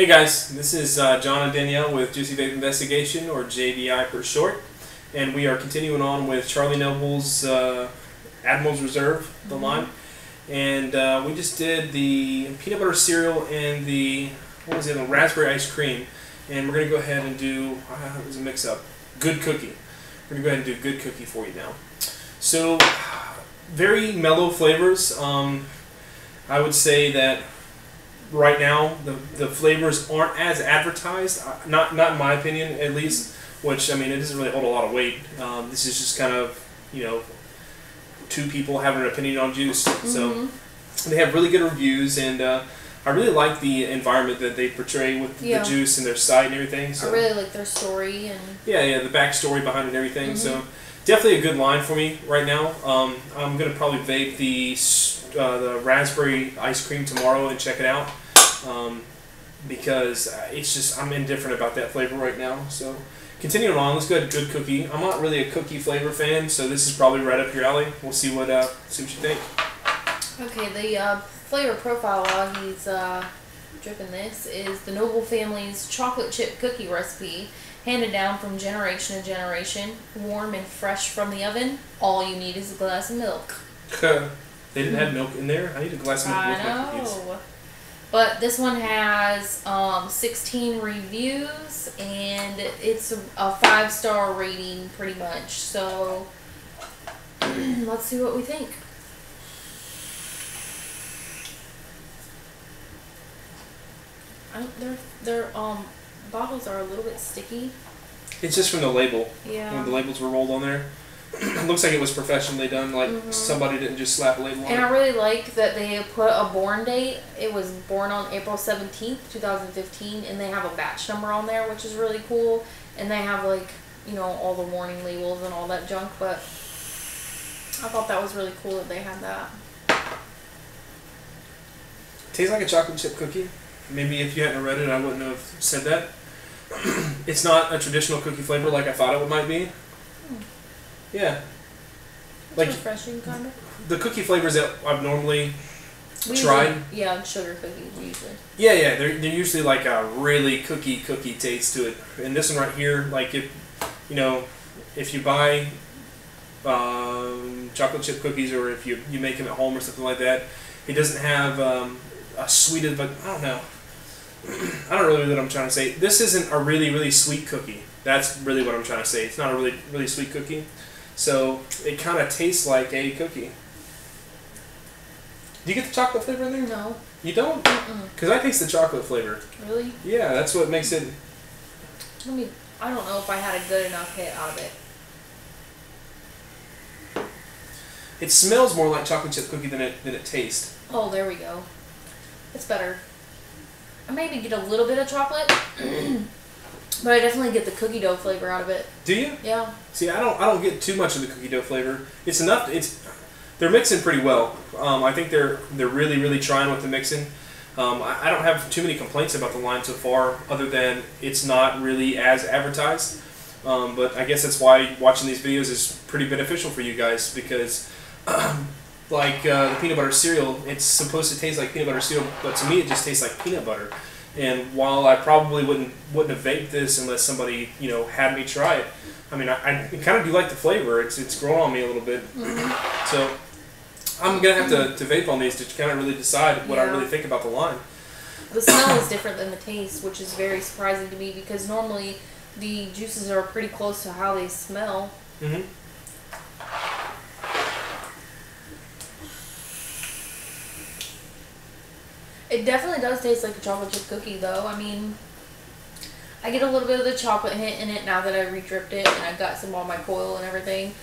Hey guys, this is uh, John and Danielle with Juicy Vape Investigation, or JVI for short, and we are continuing on with Charlie Noble's uh, Admiral's Reserve, the line, and uh, we just did the peanut butter cereal and the what was it, the raspberry ice cream, and we're gonna go ahead and do uh, it was a mix-up, good cookie. We're gonna go ahead and do good cookie for you now. So, very mellow flavors. Um, I would say that right now the, the flavors aren't as advertised uh, not not in my opinion at least which i mean it doesn't really hold a lot of weight um, this is just kind of you know two people having an opinion on juice so they have really good reviews and uh, i really like the environment that they portray with Yeah. the juice and their site and everything so I really like their story and yeah, yeah, the backstory behind it and everything. So definitely a good line for me right now. Um, I'm gonna probably vape the uh, the raspberry ice cream tomorrow and check it out um, because uh, it's just I'm indifferent about that flavor right now. So continuing on, let's go ahead good cookie. I'm not really a cookie flavor fan, so this is probably right up your alley. We'll see what uh, see what you think. okay the uh, flavor profile while he's uh, dripping this is the Noble family's chocolate chip cookie recipe handed down from generation to generation warm and fresh from the oven all you need is a glass of milk they didn't have milk in there. I need a glass of milk I with my know. But this one has um, 16 reviews and it's a, five star rating pretty much. So let's see what we think. I don't, their their um bottles are a little bit sticky. It's just from the label. Yeah. when the labels were rolled on there. It looks like it was professionally done. Like Mhm. somebody didn't just slap a label on And. I really like that they put a born date. It was born on April 17th, 2015, and they have a batch number on there, which is really cool. And they have, like, you know, all the warning labels and all that junk, but I thought that was really cool that they had that. Tastes like a chocolate chip cookie. Maybe if you hadn't read it, I wouldn't have said that. it's not a traditional cookie flavor like I thought it might be. Yeah, It's Like- refreshing, kind of. the cookie flavors that I've normally We Tried? usually- yeah, sugar cookies, usually. Yeah, yeah, they're, they're usually like a really cookie cookie taste to it. And this one right here, like if you know, if you buy um, chocolate chip cookies or if you, you make them at home or something like that, it doesn't have um, a sweet of but I don't know. I don't really know what I'm trying to say. This isn't a really really sweet cookie. That's really what I'm trying to say. It's not a really really sweet cookie. So it kind of tastes like a cookie. Do you get the chocolate flavor in there? No. You don't? Because I taste the chocolate flavor. Really? Yeah, that's what makes it. Let me. I don't know if I had a good enough hit out of it. It smells more like chocolate chip cookie than it than it tastes. Oh, there we go. It's better. I maybe get a little bit of chocolate, but I definitely get the cookie dough flavor out of it. Do you? Yeah. See, I don't. I don't get too much of the cookie dough flavor. It's enough. It's they're mixing pretty well. Um, I think they're they're really really trying with the mixing. Um, I, I don't have too many complaints about the line so far, other than it's not really as advertised. Um, but I guess that's why watching these videos is pretty beneficial for you guys because, like uh, the peanut butter cereal, it's supposed to taste like peanut butter cereal, but to me it just tastes like peanut butter. And while I probably wouldn't wouldn't have vaped this unless somebody you know had me try it, I mean I, I kind of do like the flavor. It's it's grown on me a little bit. So I'm gonna have to, to vape on these to kind of really decide what I really think about the line. The smell is different than the taste, which is very surprising to me because normally the juices are pretty close to how they smell. hmm It definitely does taste like a chocolate chip cookie, though. I mean, I get a little bit of the chocolate hint in it now that I re-dripped it and I got some on my coil and everything.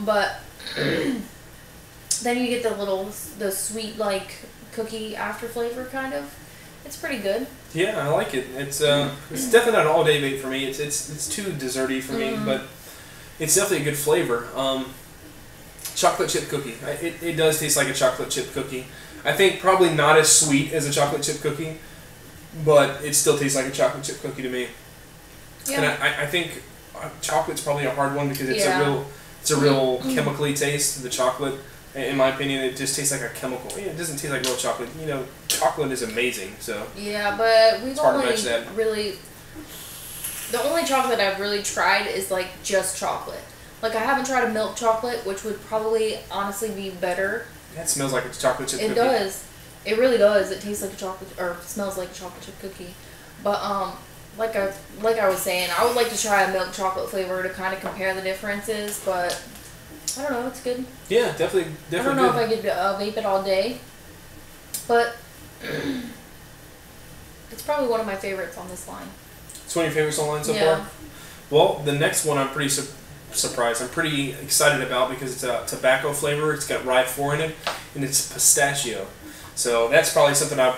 But then you get the little, the sweet like cookie after flavor kind of. It's pretty good. Yeah, I like it. It's uh, it's definitely not an all day vape for me. It's it's it's too desserty for me, Mhm. but it's definitely a good flavor. Um, chocolate chip cookie. I, it, it does taste like a chocolate chip cookie. I think probably not as sweet as a chocolate chip cookie, but it still tastes like a chocolate chip cookie to me. And Yeah. I, I- I think uh, chocolate's probably a hard one because it's Yeah. a real it's a real Mhm. chemically taste the chocolate. In my opinion, it just tastes like a chemical. It doesn't taste like real chocolate. You know, chocolate is amazing. So Yeah, but we've only that. really. The only chocolate I've really tried is like just chocolate. Like I haven't tried a milk chocolate, which would probably honestly be better. That smells like a chocolate chip cookie. It cookie. does. It really does. It tastes like a chocolate or smells like a chocolate chip cookie. But um, like I like I was saying, I would like to try a milk chocolate flavor to kind of compare the differences. But I don't know. It's good. Yeah, definitely, definitely I don't know good. if I could uh, vape it all day, but it's probably one of my favorites on this line. It's one of your favorites online so Yeah. far. Well, the next one I'm pretty su- surprised. I'm pretty excited about because it's a tobacco flavor. It's got RY4 in it, and it's pistachio. So that's probably something I,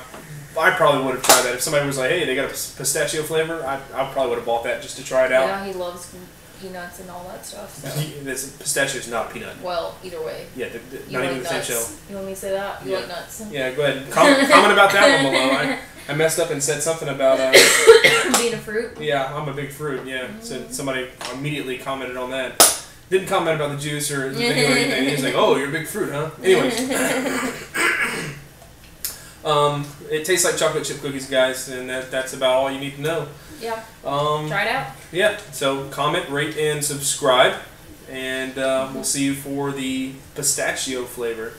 I probably would have tried that if somebody was like, "Hey, they got a pistachio flavor," I, I probably would have bought that just to try it out. Yeah, he loves peanuts and all that stuff. So. This pistachio is not peanut. well, either way, Yeah, the, the, not like even the same nuts. shell. You want me to say that? You Yeah. like nuts? Yeah, go ahead. Com- comment about that one below. I, I messed up and said something about. Uh, Being fruit. Yeah, I'm a big fruit. Yeah, so somebody immediately commented on that. Didn't comment about the juice or the video or anything. He's like, "Oh, you're a big fruit, huh?" Anyways, um, it tastes like chocolate chip cookies, guys, and that, that's about all you need to know. Yeah, Um, try it out. yeah, so comment, rate, and subscribe, and uh, we'll see you for the pistachio flavor.